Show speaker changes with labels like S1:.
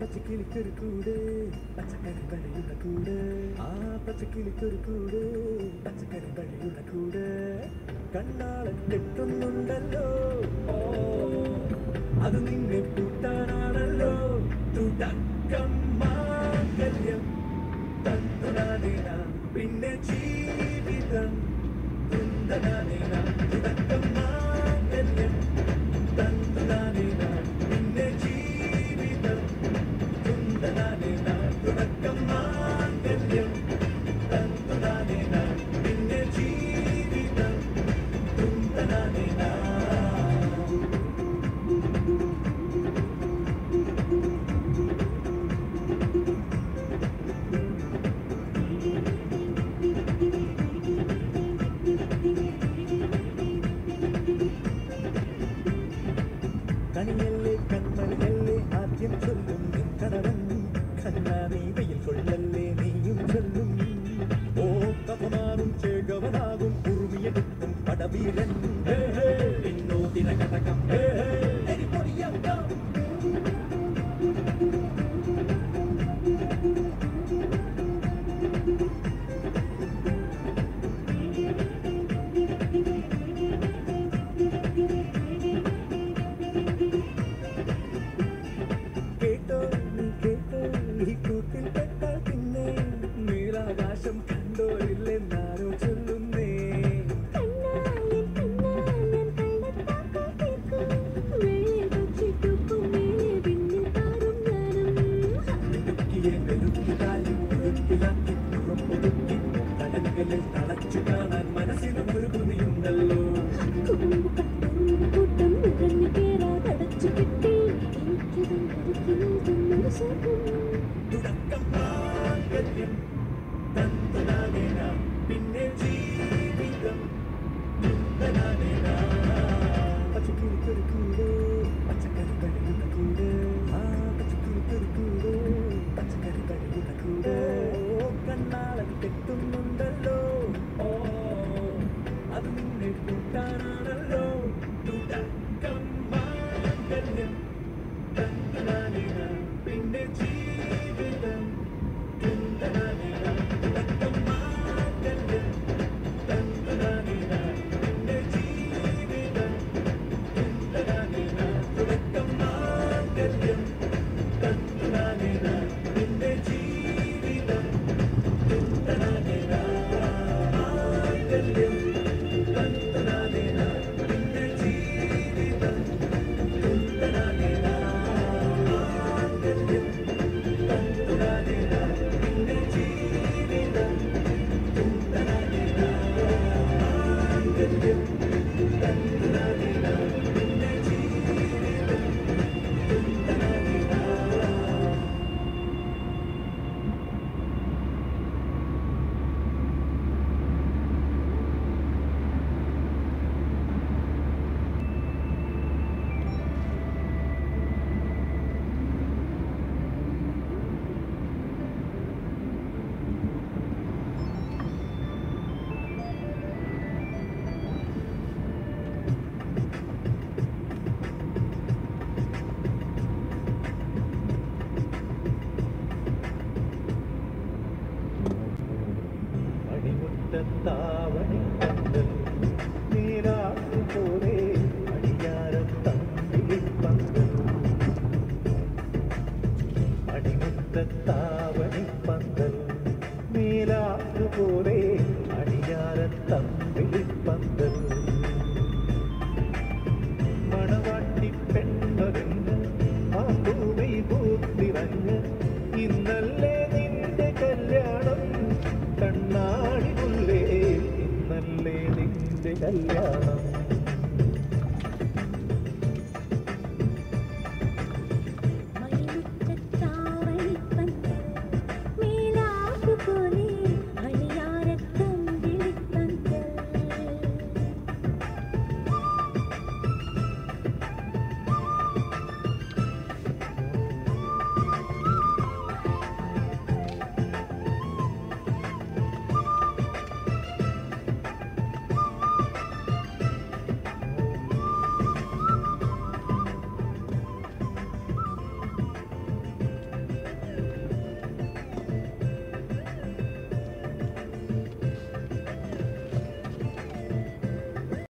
S1: കൂട് പച്ചക്കറി വഴിയുള്ള കൂട് ആ പച്ചക്കിളിക്കൊരു കൂട് പച്ചക്കറി വഴിയുള്ള കൂട് കണ്ണാളൻ കെട്ടുന്നുണ്ടല്ലോ. അത് നിന്നെ കൂട്ടാനാണല്ലോ. തുടക്കം മാംഗല്യം തന്തുനാനേന പിന്നെ ജീവിതം തുന്തനാനേന கதவன் கண்ணானே வெயில் கொள்ளல்லே
S2: நீயும் செல்லும். ஓ கபமானும் சேகவனாகும் உருவிய படவீரன். പിന്നിൽ പാറും ഞാനും.
S1: ഇടുക്കിയെ വെളുക്കിലാലി ഉരുക്കിലാക്കി പുറപ്പൊതുക്കി കടലുകളിൽ തളച്ചു കാണാൻ മനസ്സിലും ഒരു കൃതിയുണ്ടല്ലോ.
S2: കൂട്ടം നിറഞ്ഞു കേറാതടച്ചു കിട്ടി. എനിക്കതും കരുക്കി നൽകുന്നൊരു സ്വർഗം
S1: തുടക്കം മാംഗല്യം തന്തനാനേന പിന്നെ
S3: விட்ட தாவணி கண்டன் நீராட்டு போலே அடியாரம் தம்பி பந்தன் அடிமுத்த Hello.